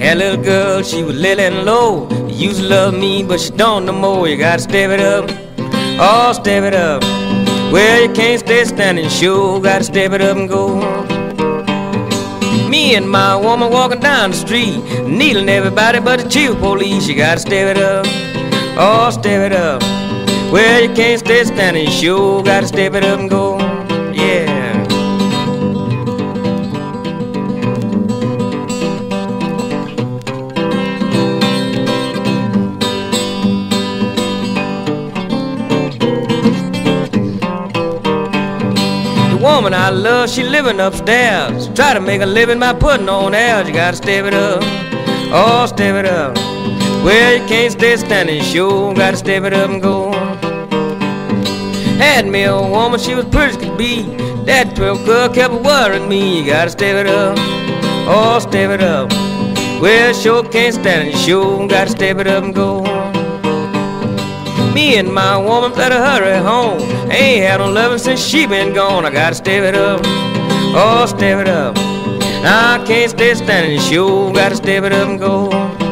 That little girl, she was little and low. Used to love me, but she don't no more. You gotta step it up. Oh, step it up. Well, you can't stay standing, sure. Gotta step it up and go. Me and my woman walking down the street, needling everybody but the chief police. You gotta step it up. Oh, step it up. Well, you can't stay standing, sure. Gotta step it up and go. Woman I love, she living upstairs. Try to make a living by putting on airs. You gotta step it up. Oh, step it up. Well, you can't stay standing, sure. Gotta step it up and go. Had me a woman, she was pretty as could be. That 12 girl kept worrying me. You gotta step it up. Oh, step it up. Well, sure can't stand it, sure. Gotta step it up and go. Me and my woman better hurry home. Ain't had no loving since she been gone. I gotta step it up. Oh, step it up. I can't stay standing, sure. Gotta step it up and go.